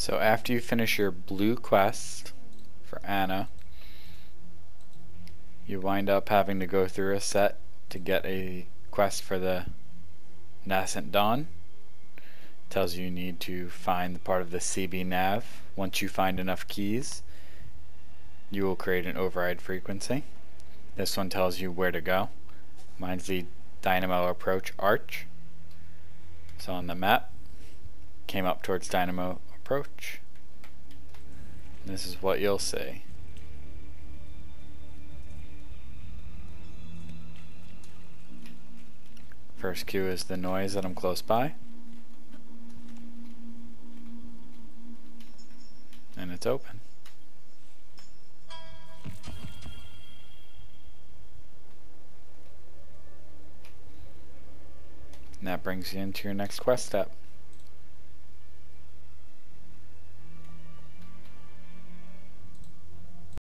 So after you finish your blue quest for Ana, you wind up having to go through a set to get a quest for the Nascent Dawn. It Tells you you need to find the part of the CB nav. Once you find enough keys, you will create an override frequency. This one tells you where to go. Mine's the Dynamo Approach Arch. So on the map, came up towards Dynamo Approach. This is what you'll see. First cue is the noise that I'm close by. And it's open. And that brings you into your next quest step.